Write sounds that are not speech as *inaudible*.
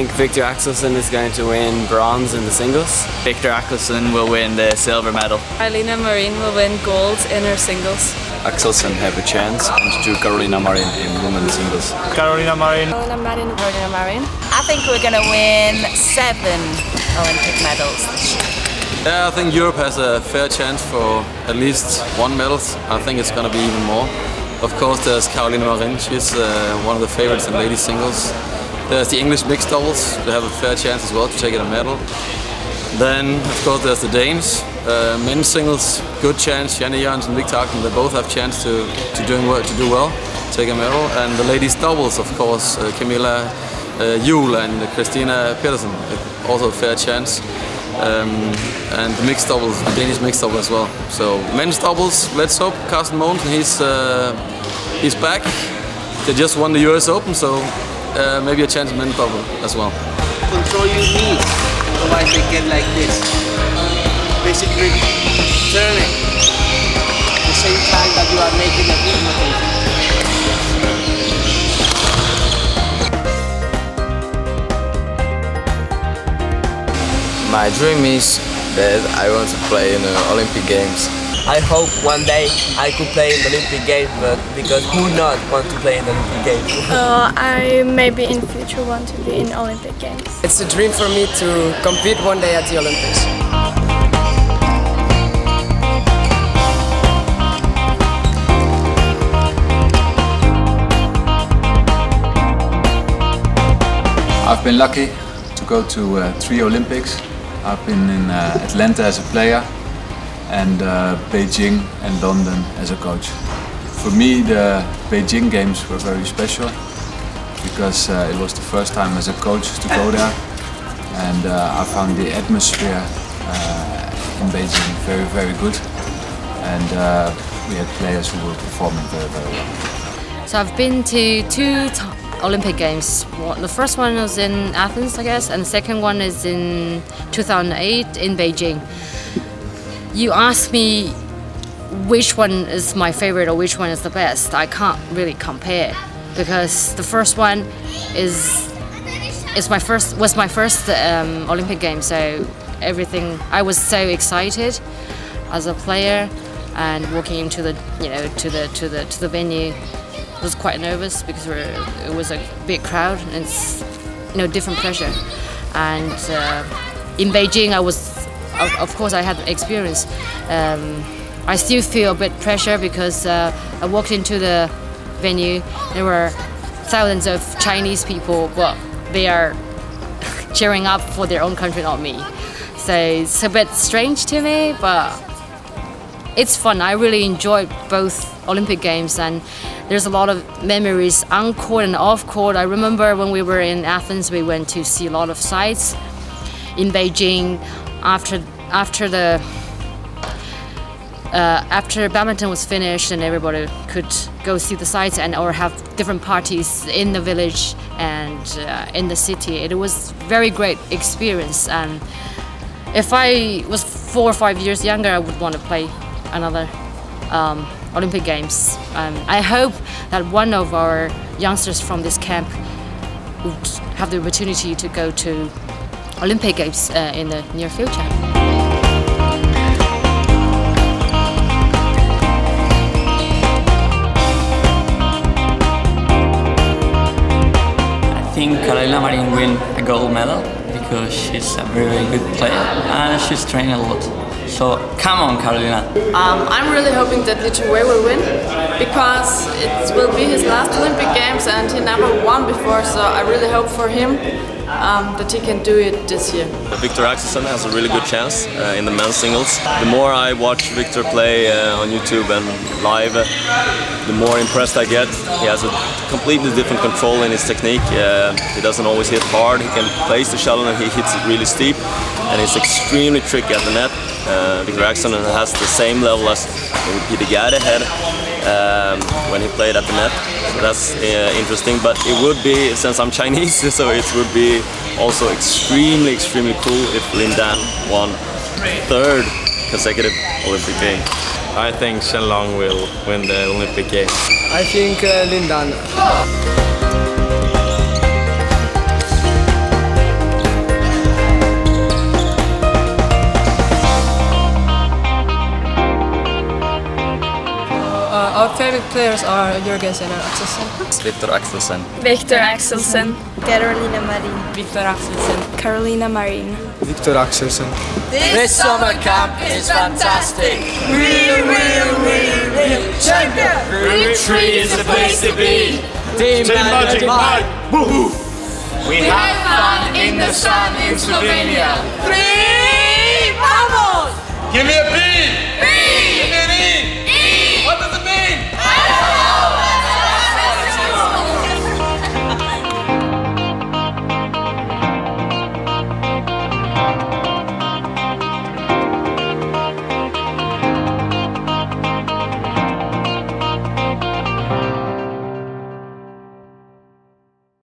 think Victor Axelsen is going to win bronze in the singles. Victor Axelsen will win the silver medal. Carolina Marin will win gold in her singles. Axelsen have a chance and to Carolina Marin in women's singles. Carolina Marin. Carolina Marin. Carolina Marin. I think we're going to win seven Olympic medals this year. Yeah, I think Europe has a fair chance for at least one medal. I think it's going to be even more. Of course, there's Carolina Marin. She's uh, one of the favorites in ladies singles. There's the English mixed doubles. They have a fair chance as well to take a medal. Then, of course, there's the Danes. Uh, men's singles, good chance. Janne Jans and Victor Agten, they both have chance to to doing to do well, take a medal. And the ladies doubles, of course, uh, Camilla uh, Juhl and Christina Pedersen, also a fair chance. Um, and the mixed doubles, Danish mixed doubles as well. So men's doubles, let's hope Carsten Mogensen, he's uh, he's back. They just won the US Open, so uh, maybe a chance in men's double as well. Control your knees, otherwise they get like this. Basically, turning at the same time that you are making a heel rotation. My dream is that I want to play in the Olympic Games. I hope one day I could play in the Olympic Games, but because who not want to play in the Olympic Games? *laughs* Uh, I maybe in future want to be in Olympic Games. It's a dream for me to compete one day at the Olympics. I've been lucky to go to uh, three Olympics. I've been in uh, Atlanta as a player and uh, Beijing and London as a coach. For me, the Beijing Games were very special because uh, it was the first time as a coach to go there and uh, I found the atmosphere uh, in Beijing very, very good and uh, we had players who were performing very, very well. So I've been to two Olympic Games. The first one was in Athens, I guess, and the second one is in 2008 in Beijing. You ask me which one is my favorite or which one is the best. I can't really compare because the first one is is my first was my first um, Olympic game. So everything I was so excited as a player and walking into the you know to the to the to the venue was quite nervous because it was a big crowd and it's you know different pressure and uh, in Beijing I was of, of course I had experience um, I still feel a bit pressure because uh, I walked into the venue there were thousands of Chinese people but they are *laughs* cheering up for their own country not me so it's a bit strange to me but it's fun. I really enjoyed both Olympic Games, and there's a lot of memories on court and off court. I remember when we were in Athens, we went to see a lot of sites. In Beijing, after after the uh, after badminton was finished and everybody could go see the sites and or have different parties in the village and uh, in the city. It was very great experience and if I was four or five years younger, I would want to play another um, Olympic Games. Um, I hope that one of our youngsters from this camp would have the opportunity to go to Olympic Games uh, in the near future. I think Carolina Marin win a gold medal because she's a very, very good player and she's trained a lot. So come on, Carolina. Um, I'm really hoping that Li Wei will win because it will be his last Olympic Games and he never won before. So I really hope for him um, that he can do it this year. Victor Axelsen has a really good chance uh, in the men's singles. The more I watch Victor play uh, on YouTube and live, uh, the more impressed I get. He has a completely different control in his technique. Uh, he doesn't always hit hard. He can place the shuttle and he hits it really steep, and it's extremely tricky at the net. Uh, Victor Axelsen has the same level as Peter Gade had um, when he played at the net. So that's uh, interesting. But it would be, since I'm Chinese, *laughs* so it would be also extremely, extremely cool if Lin Dan won third consecutive Olympic game. I think Chen Long will win the Olympic Games. I think uh, Lin Dan. Olympic players are Jörgensen and Axelsen. Victor Axelsen. Victor Axelsen. Carolina Marin. Victor Axelsen. Carolina Marin. Victor Axelsen. This summer camp is fantastic. Real, real, real, real champion. Route 3 is the place to be. Team, Team Magic Magic Mike. Mike. Woohoo! We have fun in the sun in Slovenia. Three,